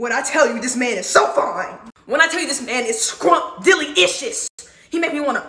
When I tell you this man is so fine. When I tell you this man is scrump dilly He make me wanna